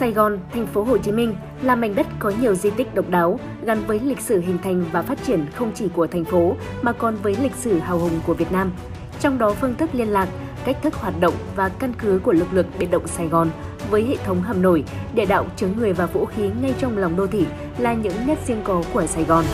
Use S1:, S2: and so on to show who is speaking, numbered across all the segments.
S1: Sài Gòn, thành phố Hồ Chí Minh là mảnh đất có nhiều di tích độc đáo gắn với lịch sử hình thành và phát triển không chỉ của thành phố mà còn với lịch sử hào hùng của Việt Nam. Trong đó phương thức liên lạc, cách thức hoạt động và căn cứ của lực lượng biệt động Sài Gòn với hệ thống hầm nổi, địa đạo chứa người và vũ khí ngay trong lòng đô thị là những nét riêng có của Sài Gòn.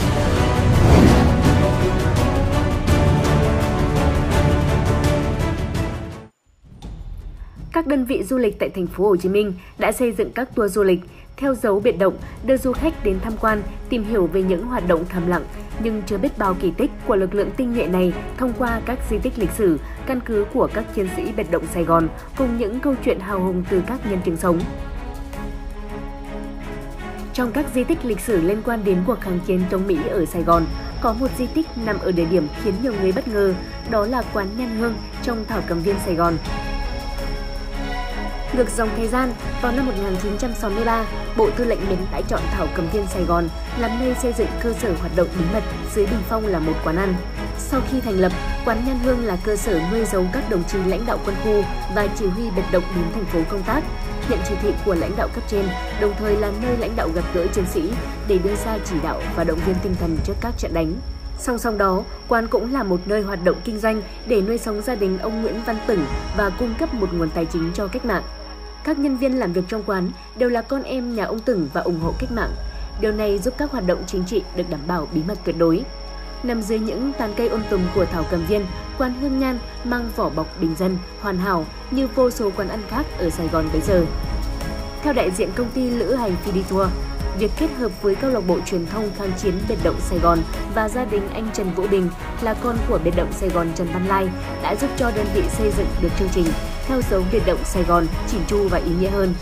S1: Các đơn vị du lịch tại thành phố Hồ Chí Minh đã xây dựng các tour du lịch theo dấu biệt động, đưa du khách đến tham quan, tìm hiểu về những hoạt động thầm lặng nhưng chưa biết bao kỳ tích của lực lượng tinh nhuệ này thông qua các di tích lịch sử, căn cứ của các chiến sĩ biệt động Sài Gòn cùng những câu chuyện hào hùng từ các nhân chứng sống. Trong các di tích lịch sử liên quan đến cuộc kháng chiến chống Mỹ ở Sài Gòn, có một di tích nằm ở địa điểm khiến nhiều người bất ngờ, đó là quán Nhân Hương trong Thảo Cầm Viên Sài Gòn. Ngược dòng thời gian, vào năm 1963, Bộ Tư lệnh Miền đã chọn Thảo Cầm Viên Sài Gòn làm nơi xây dựng cơ sở hoạt động bí mật dưới bình phong là một quán ăn. Sau khi thành lập, quán Nhan Hương là cơ sở nuôi giấu các đồng chí lãnh đạo quân khu và chỉ huy biệt động đến thành phố công tác, nhận chỉ thị của lãnh đạo cấp trên, đồng thời là nơi lãnh đạo gặp gỡ chiến sĩ để đưa ra chỉ đạo và động viên tinh thần trước các trận đánh. Song song đó, quán cũng là một nơi hoạt động kinh doanh để nuôi sống gia đình ông Nguyễn Văn Tửng và cung cấp một nguồn tài chính cho cách mạng. Các nhân viên làm việc trong quán đều là con em nhà ông Từng và ủng hộ cách mạng. Điều này giúp các hoạt động chính trị được đảm bảo bí mật tuyệt đối. Nằm dưới những tán cây ôm tùm của Thảo Cầm Viên, quán Hương Nhan mang vỏ bọc bình dân, hoàn hảo như vô số quán ăn khác ở Sài Gòn bây giờ. Theo đại diện công ty lữ hành Fidi Tour, việc kết hợp với câu lạc bộ truyền thông kháng chiến biệt động Sài Gòn và gia đình anh Trần Vũ Đình là con của biệt động Sài Gòn Trần Văn Lai đã giúp cho đơn vị xây dựng được chương trình theo dấu biệt động Sài Gòn chỉn chu và ý nghĩa hơn.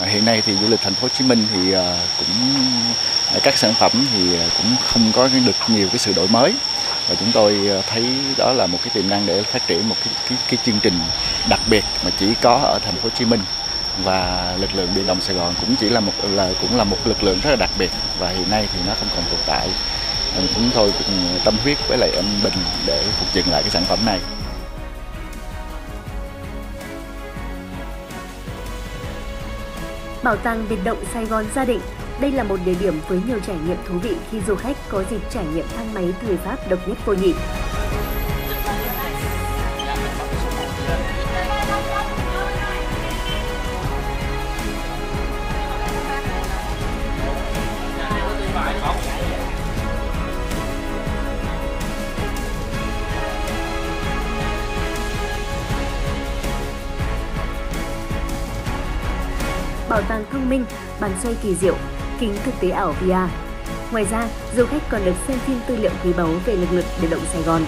S2: À, hiện nay thì du lịch thành phố Hồ Chí Minh thì à, cũng à, các sản phẩm thì cũng không có được nhiều cái sự đổi mới và chúng tôi thấy đó là một cái tiềm năng để phát triển một cái cái, cái chương trình đặc biệt mà chỉ có ở thành phố Hồ Chí Minh và lực lượng biệt động Sài Gòn cũng chỉ là một, là, cũng là một lực lượng rất là đặc biệt. Và hiện nay thì nó không còn tồn tại. Chúng tôi cũng tâm huyết với lại anh Bình để phục dựng lại cái sản phẩm này.
S1: Bảo tàng biệt động Sài Gòn gia định, đây là một địa điểm với nhiều trải nghiệm thú vị khi du khách có dịp trải nghiệm thang máy thời Pháp độc nhất vô nhị. Bảo tàng thông minh, bàn xoay kỳ diệu, kính thực tế ảo VR. Ngoài ra, du khách còn được xem phim tư liệu quý báu về lực lượng biệt động Sài Gòn.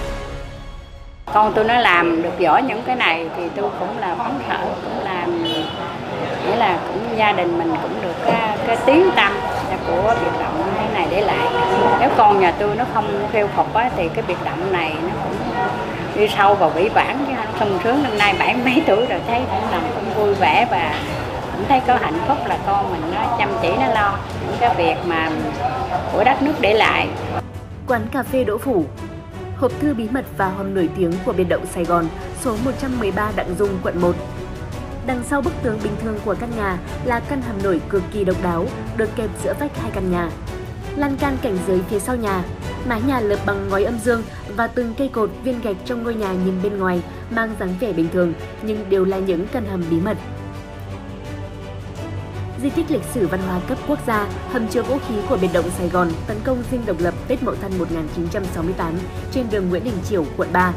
S3: Con tôi nó làm được giỏi những cái này thì tôi cũng là phấn khởi, cũng làm nghĩa là cũng gia đình mình cũng được cái, cái tiếng tâm của biệt động cái này để lại. Nếu con nhà tôi nó không theo phục á, thì cái biệt động này nó cũng đi sâu vào vĩ bản chứ sung sướng năm nay bảy mấy tuổi rồi thấy cũng lòng cũng vui vẻ và cũng thấy có hạnh phúc là con mình nó chăm chỉ nó lo những cái việc mà của đất nước để lại.
S1: Quán cà phê Đỗ Phủ Hộp thư bí mật và hòn nổi tiếng của biệt động Sài Gòn, số 113 Đặng Dung, quận 1. Đằng sau bức tường bình thường của căn nhà là căn hầm nổi cực kỳ độc đáo, được kẹp giữa vách hai căn nhà. Lan can cảnh giới phía sau nhà, mái nhà lợp bằng ngói âm dương và từng cây cột viên gạch trong ngôi nhà nhìn bên ngoài mang dáng vẻ bình thường nhưng đều là những căn hầm bí mật di tích lịch sử văn hóa cấp quốc gia, hầm chứa vũ khí của biệt động Sài Gòn tấn công dinh độc lập Tết Mậu Thân 1968 trên đường Nguyễn Đình Chiểu, quận 3.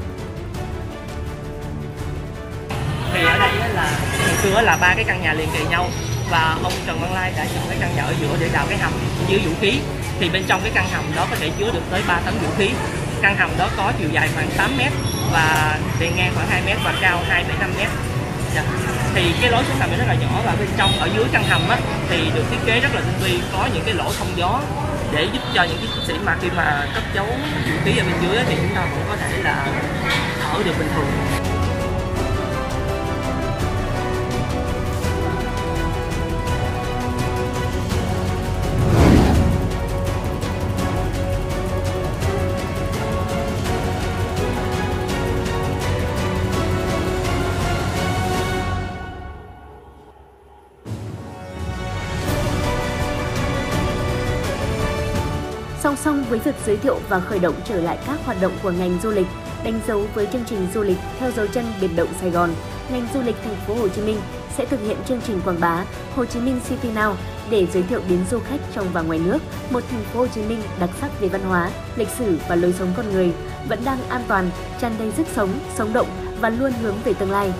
S4: Thì ở đây là hồi xưa là ba cái căn nhà liền kề nhau và ông Trần Văn Lai đã chọn cái căn nhà ở giữa để đào cái hầm chứa vũ khí. Thì bên trong cái căn hầm đó có thể chứa được tới 3 tấn vũ khí. Căn hầm đó có chiều dài khoảng 8 mét và bề ngang khoảng 2 mét và cao 2,5 mét dạ. thì cái lối xuống hầm này rất là nhỏ và bên trong ở dưới căn hầm á, thì được thiết kế rất là tinh vi, có những cái lỗ thông gió để giúp cho những cái chiến sĩ mà khi mà cất giấu vũ khí ở bên dưới thì chúng ta cũng có thể là thở được bình thường
S1: Song song với việc giới thiệu và khởi động trở lại các hoạt động của ngành du lịch, đánh dấu với chương trình du lịch theo dấu chân biệt động Sài Gòn, ngành du lịch thành phố Hồ Chí Minh sẽ thực hiện chương trình quảng bá Hồ Chí Minh City Now để giới thiệu đến du khách trong và ngoài nước một thành phố Hồ Chí Minh đặc sắc về văn hóa, lịch sử và lối sống con người, vẫn đang an toàn, tràn đầy sức sống, sống động và luôn hướng về tương lai.